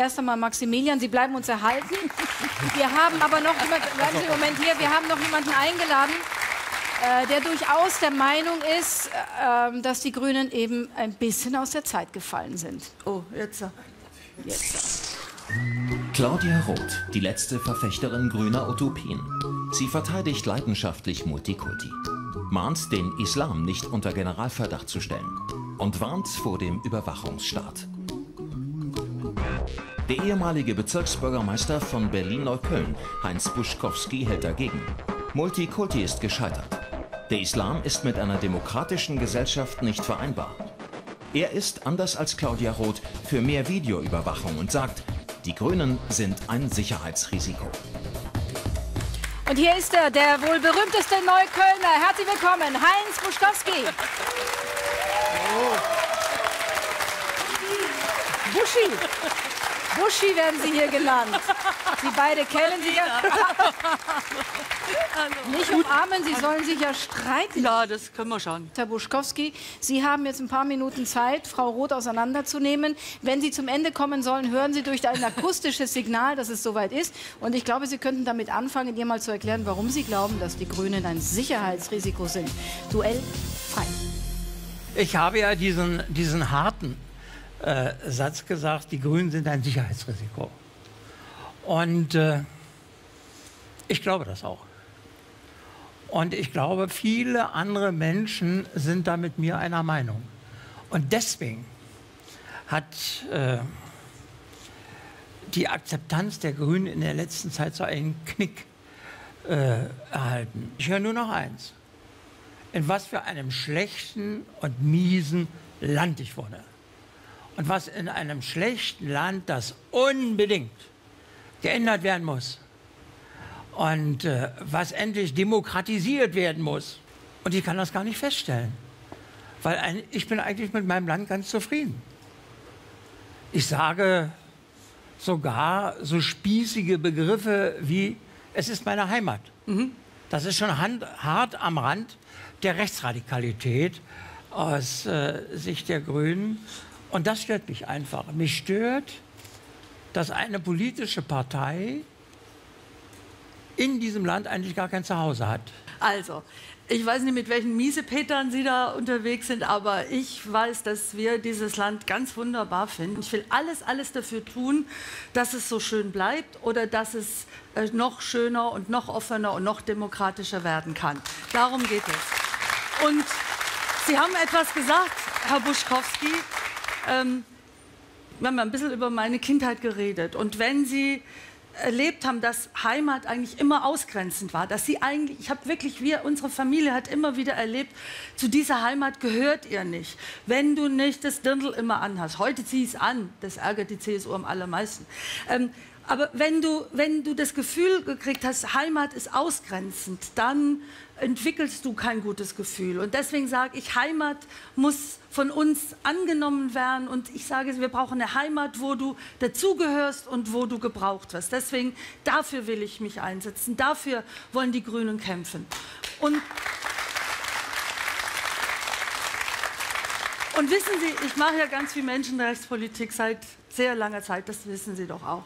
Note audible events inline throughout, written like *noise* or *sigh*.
Erst einmal Maximilian, Sie bleiben uns erhalten. Wir haben aber noch jemanden, bleiben Sie einen Moment hier, wir haben noch jemanden eingeladen, äh, der durchaus der Meinung ist, äh, dass die Grünen eben ein bisschen aus der Zeit gefallen sind. Oh, jetzt. Jetzt. Claudia Roth, die letzte Verfechterin grüner Utopien. Sie verteidigt leidenschaftlich Multikulti, mahnt den Islam nicht unter Generalverdacht zu stellen und warnt vor dem Überwachungsstaat. Der ehemalige Bezirksbürgermeister von Berlin-Neukölln, Heinz Buschkowski, hält dagegen. Multikulti ist gescheitert. Der Islam ist mit einer demokratischen Gesellschaft nicht vereinbar. Er ist, anders als Claudia Roth, für mehr Videoüberwachung und sagt, die Grünen sind ein Sicherheitsrisiko. Und hier ist er, der wohl berühmteste Neuköllner. Herzlich willkommen, Heinz Buschkowski. Oh. Buschi. Buschi werden Sie hier genannt. Sie beide kennen sich ja. *laughs* Nicht umarmen, Sie sollen sich ja streiten. Ja, das können wir schon. Herr Buschkowski, Sie haben jetzt ein paar Minuten Zeit, Frau Roth auseinanderzunehmen. Wenn Sie zum Ende kommen sollen, hören Sie durch ein akustisches Signal, dass es soweit ist. Und ich glaube, Sie könnten damit anfangen, ihr mal zu erklären, warum Sie glauben, dass die Grünen ein Sicherheitsrisiko sind. Duell frei. Ich habe ja diesen, diesen harten äh, Satz gesagt, die Grünen sind ein Sicherheitsrisiko. Und äh, ich glaube das auch. Und ich glaube, viele andere Menschen sind da mit mir einer Meinung. Und deswegen hat äh, die Akzeptanz der Grünen in der letzten Zeit so einen Knick äh, erhalten. Ich höre nur noch eins. In was für einem schlechten und miesen Land ich wohne und was in einem schlechten Land das unbedingt geändert werden muss und äh, was endlich demokratisiert werden muss. Und ich kann das gar nicht feststellen, weil ein, ich bin eigentlich mit meinem Land ganz zufrieden. Ich sage sogar so spießige Begriffe wie es ist meine Heimat. Mhm. Das ist schon hand, hart am Rand der Rechtsradikalität aus äh, Sicht der Grünen. Und das stört mich einfach. Mich stört, dass eine politische Partei in diesem Land eigentlich gar kein Zuhause hat. Also, ich weiß nicht, mit welchen Miesepetern Sie da unterwegs sind, aber ich weiß, dass wir dieses Land ganz wunderbar finden. Ich will alles, alles dafür tun, dass es so schön bleibt oder dass es äh, noch schöner und noch offener und noch demokratischer werden kann. Darum geht es. Und Sie haben etwas gesagt, Herr Buschkowski, ähm, wir haben ein bisschen über meine Kindheit geredet. Und wenn Sie erlebt haben, dass Heimat eigentlich immer ausgrenzend war, dass sie eigentlich, ich habe wirklich, wir, unsere Familie hat immer wieder erlebt, zu dieser Heimat gehört ihr nicht. Wenn du nicht das Dirndl immer anhast, heute zieh es an, das ärgert die CSU am allermeisten. Ähm, aber wenn du, wenn du das Gefühl gekriegt hast, Heimat ist ausgrenzend, dann entwickelst du kein gutes Gefühl. Und deswegen sage ich, Heimat muss von uns angenommen werden. Und ich sage, wir brauchen eine Heimat, wo du dazugehörst und wo du gebraucht wirst. Deswegen, dafür will ich mich einsetzen. Dafür wollen die Grünen kämpfen. Und Und wissen Sie, ich mache ja ganz viel Menschenrechtspolitik seit sehr langer Zeit, das wissen Sie doch auch.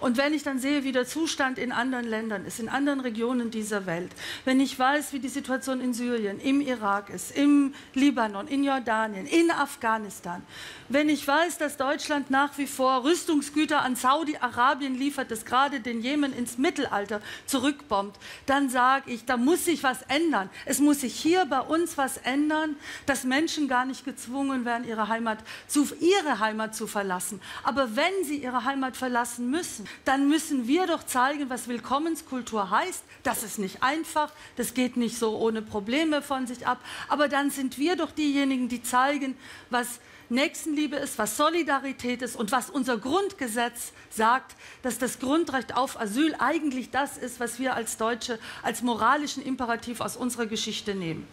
Und wenn ich dann sehe, wie der Zustand in anderen Ländern ist, in anderen Regionen dieser Welt, wenn ich weiß, wie die Situation in Syrien, im Irak ist, im Libanon, in Jordanien, in Afghanistan, wenn ich weiß, dass Deutschland nach wie vor Rüstungsgüter an Saudi-Arabien liefert, das gerade den Jemen ins Mittelalter zurückbombt, dann sage ich, da muss sich was ändern. Es muss sich hier bei uns was ändern, dass Menschen gar nicht gezwungen werden, ihre Heimat zu, ihre Heimat zu verlassen. Aber wenn sie ihre Heimat verlassen müssen, dann müssen wir doch zeigen, was Willkommenskultur heißt. Das ist nicht einfach, das geht nicht so ohne Probleme von sich ab. Aber dann sind wir doch diejenigen, die zeigen, was Nächstenliebe ist, was Solidarität ist und was unser Grundgesetz sagt, dass das Grundrecht auf Asyl eigentlich das ist, was wir als Deutsche als moralischen Imperativ aus unserer Geschichte nehmen.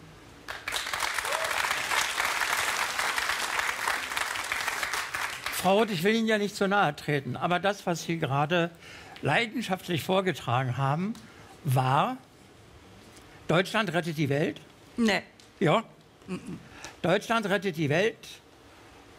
Frau Roth, ich will Ihnen ja nicht zu nahe treten, aber das, was Sie gerade leidenschaftlich vorgetragen haben, war, Deutschland rettet die Welt? Nee. Ja. Deutschland rettet die Welt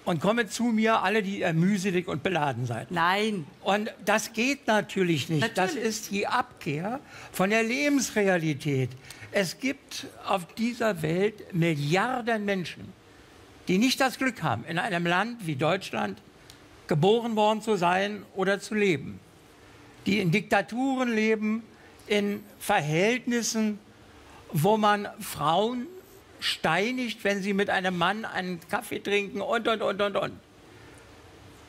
und komme zu mir, alle, die ihr mühselig und beladen seid. Nein. Und das geht natürlich nicht. Das Natürlich. ist die Abkehr von der Lebensrealität. Es gibt auf dieser Welt Milliarden Menschen, die nicht das Glück haben, in einem Land wie Deutschland geboren worden zu sein oder zu leben. Die in Diktaturen leben, in Verhältnissen, wo man Frauen steinigt, wenn sie mit einem Mann einen Kaffee trinken und, und, und, und, und.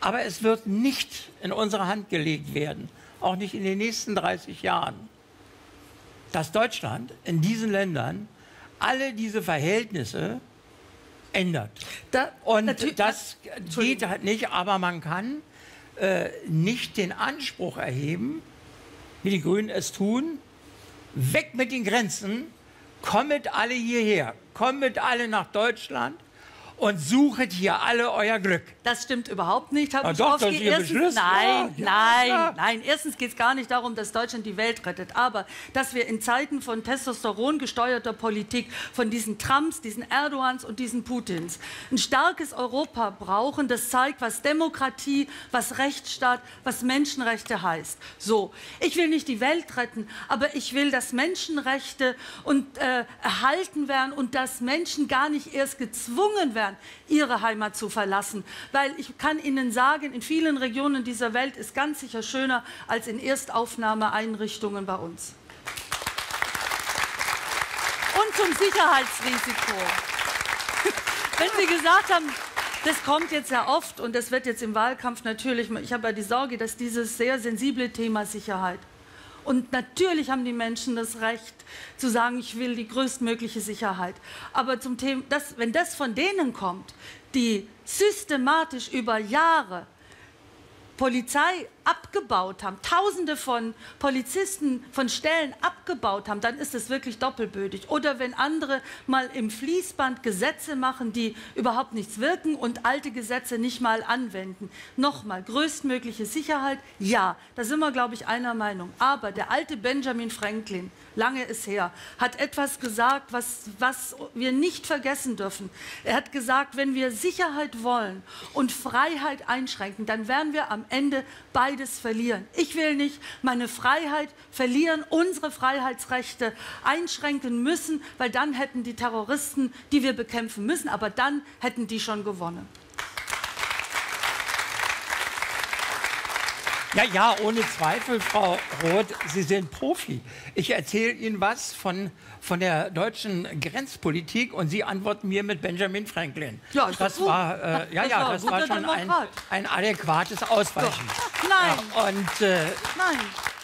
Aber es wird nicht in unsere Hand gelegt werden, auch nicht in den nächsten 30 Jahren, dass Deutschland in diesen Ländern alle diese Verhältnisse ändert. Da, Und das geht halt nicht, aber man kann äh, nicht den Anspruch erheben, wie die Grünen es tun, weg mit den Grenzen, kommet alle hierher, kommet alle nach Deutschland und suchet hier alle euer Glück. Das stimmt überhaupt nicht, Herr Ah, Buschkowski. Erstens, nein, ja, nein, ja. nein. Erstens geht es gar nicht darum, dass Deutschland die Welt rettet, aber dass wir in Zeiten von Testosteron gesteuerter Politik, von diesen Trumps, diesen Erdogans und diesen Putins, ein starkes Europa brauchen, das zeigt, was Demokratie, was Rechtsstaat, was Menschenrechte heißt. So, ich will nicht die Welt retten, aber ich will, dass Menschenrechte und, äh, erhalten werden und dass Menschen gar nicht erst gezwungen werden, ihre Heimat zu verlassen. Weil ich kann Ihnen sagen, in vielen Regionen dieser Welt ist ganz sicher schöner als in Erstaufnahmeeinrichtungen bei uns. Und zum Sicherheitsrisiko. *laughs* Wenn Sie gesagt haben, das kommt jetzt ja oft und das wird jetzt im Wahlkampf natürlich, ich habe ja die Sorge, dass dieses sehr sensible Thema Sicherheit. Und natürlich haben die Menschen das Recht zu sagen, ich will die größtmögliche Sicherheit. Aber zum Thema, das, wenn das von denen kommt, die systematisch über Jahre Polizei abgebaut haben, Tausende von Polizisten von Stellen abgebaut haben, dann ist es wirklich doppelbödig. Oder wenn andere mal im Fließband Gesetze machen, die überhaupt nichts wirken und alte Gesetze nicht mal anwenden. Nochmal, größtmögliche Sicherheit, ja, da sind wir, glaube ich, einer Meinung. Aber der alte Benjamin Franklin, lange ist her, hat etwas gesagt, was, was wir nicht vergessen dürfen. Er hat gesagt, wenn wir Sicherheit wollen und Freiheit einschränken, dann werden wir am Ende beides verlieren. Ich will nicht meine Freiheit verlieren, unsere Freiheitsrechte einschränken müssen, weil dann hätten die Terroristen, die wir bekämpfen müssen, aber dann hätten die schon gewonnen. Ja, ja, ohne Zweifel, Frau Roth, Sie sind Profi. Ich erzähle Ihnen was von, von der deutschen Grenzpolitik und Sie antworten mir mit Benjamin Franklin. Ja, das war, äh, ja, Das ja, war das war schon ein, ein adäquates Ausweichen. Nein, Ja, und äh, nein,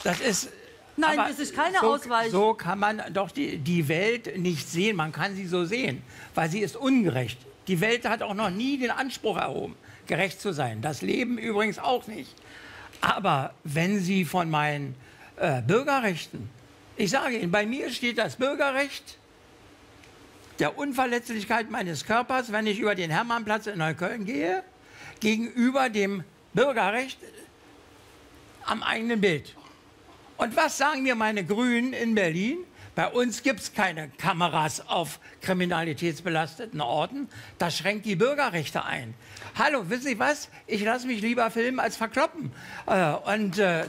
das ist. nein, aber es ist keine so, Ausweichung. So kann man doch die, die Welt nicht sehen. Man kann sie so sehen, weil sie ist ungerecht. Die Welt hat auch noch nie den Anspruch erhoben, gerecht zu sein. Das Leben übrigens auch nicht. Aber wenn Sie von meinen äh, Bürgerrechten, ich sage Ihnen, bei mir steht das Bürgerrecht der Unverletzlichkeit meines Körpers, wenn ich über den Hermannplatz in Neukölln gehe, gegenüber dem Bürgerrecht am eigenen Bild. Und was sagen mir meine Grünen in Berlin? Bei uns gibt es keine Kameras auf kriminalitätsbelasteten Orten. Das schränkt die Bürgerrechte ein. Hallo, wissen Sie was? Ich lasse mich lieber filmen als verkloppen. Äh, und äh,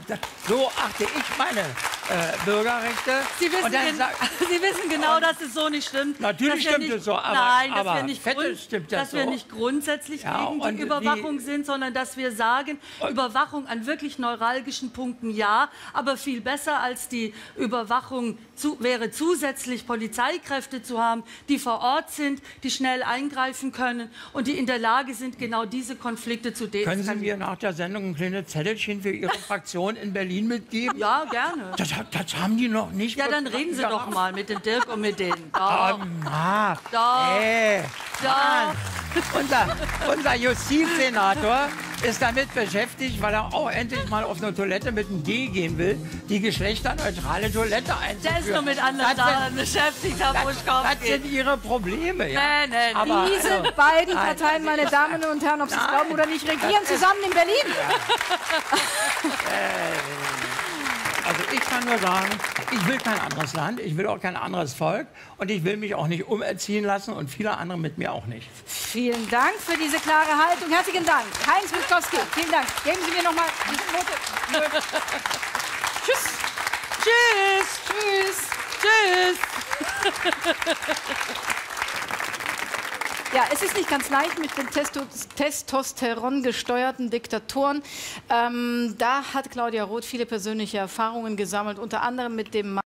so achte ich meine äh, Bürgerrechte. Sie wissen, und dann gen sag- *laughs* Sie wissen genau, dass es so nicht stimmt. Natürlich wir stimmt nicht, es so, aber- nein, dass aber wir nicht, grund, stimmt das dass wir so. nicht grundsätzlich Ja, gegen die Überwachung sind, sondern dass wir sagen, Überwachung an wirklich neuralgischen Punkten ja, aber viel besser als die Überwachung zu, wäre zusätzlich Polizeikräfte zu haben, die vor Ort sind, die schnell eingreifen können und die in der Lage sind, genau diese Konflikte zu Können Sie deeskalieren. mir nach der Sendung ein kleines Zettelchen für Ihre Fraktion in Berlin mitgeben? Ja, gerne. Das, das haben die noch nicht. Ja, dann reden Sie Ja. doch mal mit dem Dirk und mit denen. Doch, Ah, doch, ey, doch. unser, unser Justizsenator ist damit beschäftigt, weil er auch endlich mal auf eine Toilette mit einem D gehen will, die geschlechterneutrale Toilette einzuführen. Der ist nur mit anderen das Sachen sind, beschäftigt, Herr das, das sind ihre Probleme. Ja. Nee, nee, nee. Aber, Diese also, beiden nein, Parteien, meine Damen und Herren, ob Sie es Nein. glauben oder nicht, regieren zusammen in Berlin. *laughs* Ich kann nur sagen, ich will kein anderes Land, ich will auch kein anderes Volk und ich will mich auch nicht umerziehen lassen und viele andere mit mir auch nicht. Vielen Dank für diese klare Haltung. Herzlichen Dank. Heinz Witkowski, vielen Dank. Geben Sie mir noch mal die Note. *laughs* Tschüss. Tschüss. Tschüss. Tschüss. *laughs* Ja, es ist nicht ganz leicht mit den Testo Testosteron gesteuerten Diktatoren. Ähm, da hat Claudia Roth viele persönliche Erfahrungen gesammelt, unter anderem mit dem